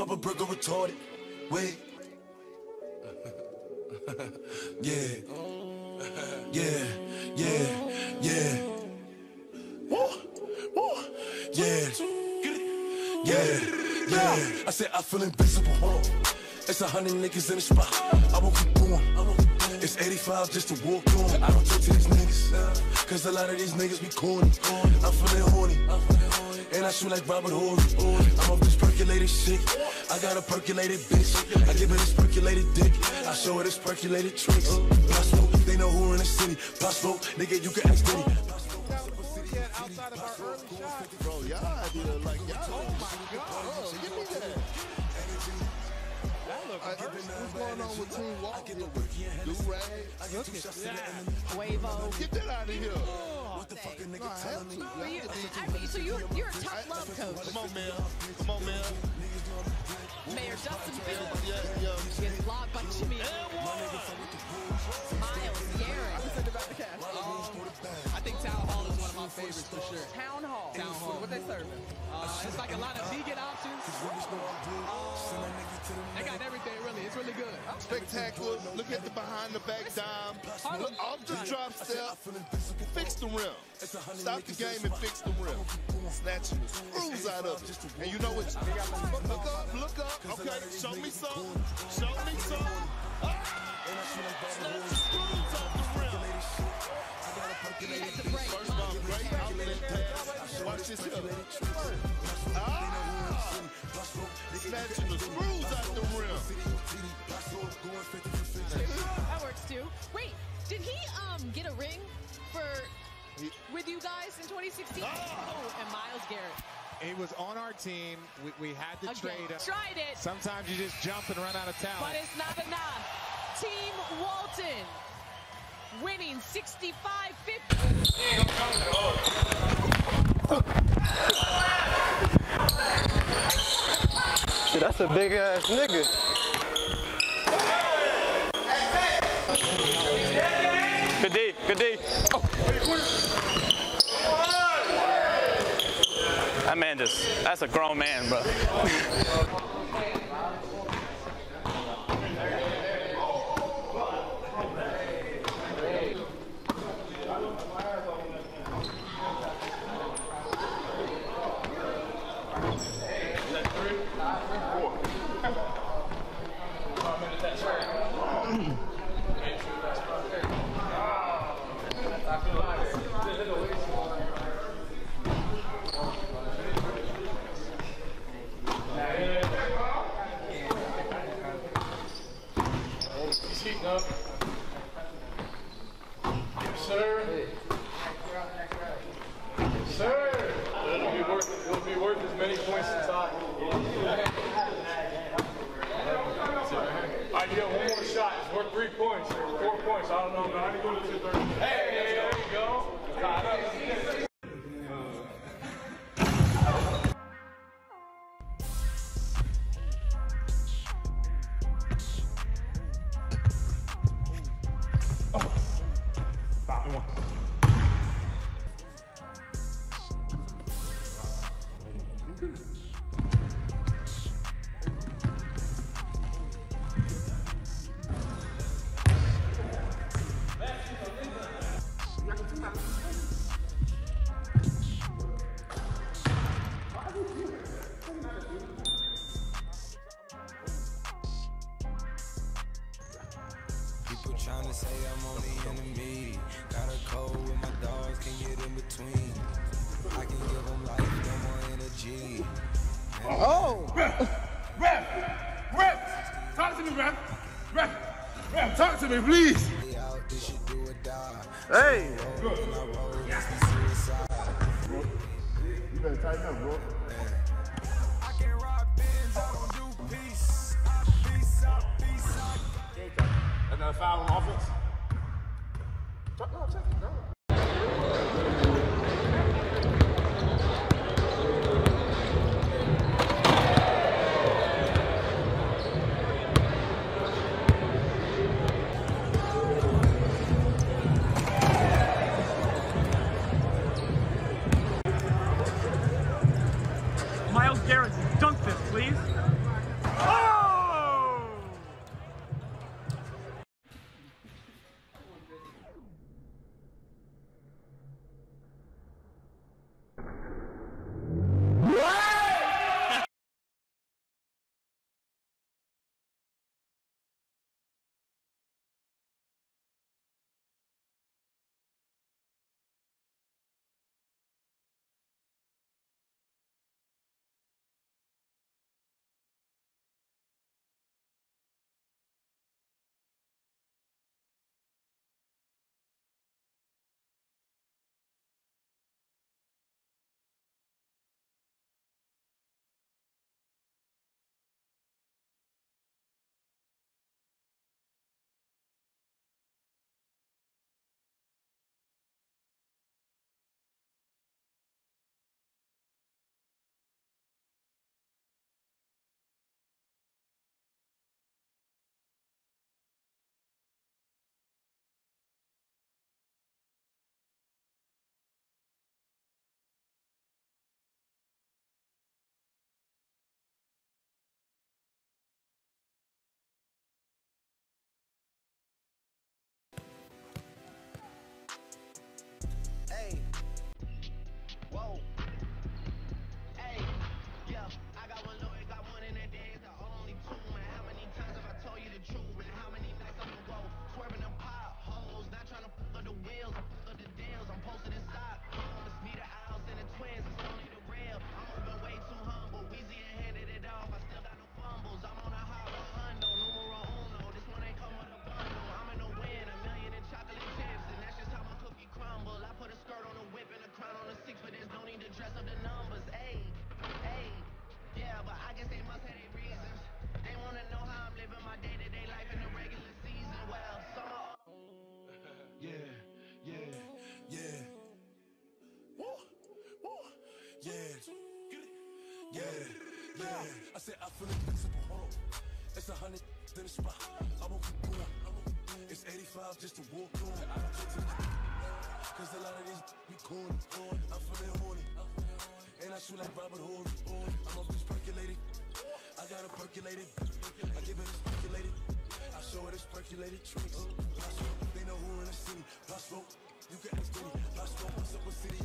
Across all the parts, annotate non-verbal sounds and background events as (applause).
pop a burger retarded. Wait. (laughs) yeah. Yeah. Yeah. Yeah. Woo. Woo. Yeah. Yeah. Yeah. I said I feel invisible. It's a hundred niggas in the spot. I won't keep going. It's 85 just to walk on. I don't Cause a lot of these niggas be corny. I'm feeling horny. And I shoot like Robert Horry. I'm off this percolated shit. I got a percolated bitch. I give her this percolated dick. I show her this percolated tricks. Pop smoke, they know who in the city. Pop smoke, nigga, you can ask Diddy. outside of our early shot. Bro, y'all did like, y'all, oh my God. Give me that. That looked Uh, what's going on with Team Walk here with Do-Rag? Look at that. Quavo. Get that out of here. Oh, the fuck a No, nigga I telling me? So you, I mean, so you, you're a tough love coach. Come on, man. Come on, man. Mayor Justin Fields Yeah, yeah. gets blocked by Jimmy. Myles Garrett. I think Town Hall is one of my favorites for sure. Town Hall. Town Hall. What they serving? Uh, it's like a lot of vegan options. They got everything really. It's really good. Spectacular. Look at the behind the back dime. Look off the drop step. Fix the rim. Stop the game and fix the rim. Snatching the screws out of it. And you know what? Look up, look up. Okay, show me some. Show me some. Ah! Snatch the screws off the rim. Break. First of all, great outlet pass. Watch this here. Snatching the screws out the rim. That works too. Wait, did he um get a ring for with you guys in 2016? Oh, and Myles Garrett He was on our team. We, we had to again trade him. tried it, Sometimes you just jump and run out of town. but it's not enough. Team Walton winning 65-50. Shit, that's a big ass nigga. Good D, good D. Oh. That man just, that's a grown man, bro. (laughs) People tryna say I'm on the enemy. Got a code with my dogs, can get in between. I can give them life, no more energy. Oh. Ref! Ref! Talk to me, ref! Ref! Ref, talk to me, please! They out, this shit do or die. Hey. When I roll, it's the suicide. You better tighten up, bro. Foul on offense. No, check it, no. I said I feel invincible. Hold on. It's a hundred in the spot. I won't keep going. It's 85 just to walk on. I don't talk to Cause a lot of these be corny. I'm feeling horny. And I shoot like Robert Horry. I'm off this percolated. I got a percolated. I give it a percolated. I show it a percolated tricks. Possible, they know who in the city. Possible, you can ask Diddy. Possible, what's up with city?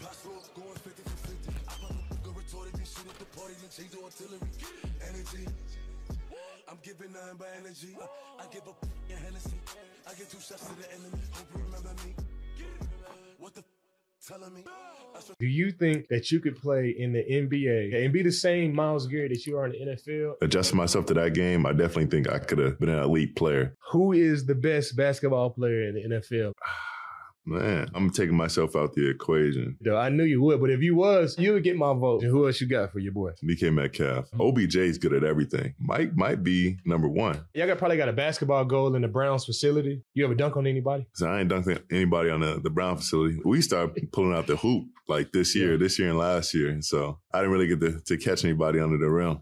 Possible, going 50 for 50. Shoot at the party and change the artillery. Energy. I'm giving nothing but energy. I give up a Hennessy. I get two shots to the enemy. Hope you remember me. What the telling me? Do you think that you could play in the NBA and be the same Myles Garrett that you are in the NFL? Adjusting myself to that game, I definitely think I could have been an elite player. Who is the best basketball player in the NFL? (sighs) (sighs) (sighs) Man, I'm taking myself out the equation. Though I knew you would, but if you was, you would get my vote. And who else you got for your boy? DK Metcalf. Mm-hmm. OBJ's good at everything. Mike might be number one. Y'all got probably got a basketball goal in the Browns facility. You ever dunk on anybody? So I ain't dunked anybody on the, the Brown facility. We started pulling out the hoop like this year, this year and last year. So I didn't really get to, to catch anybody under the rim.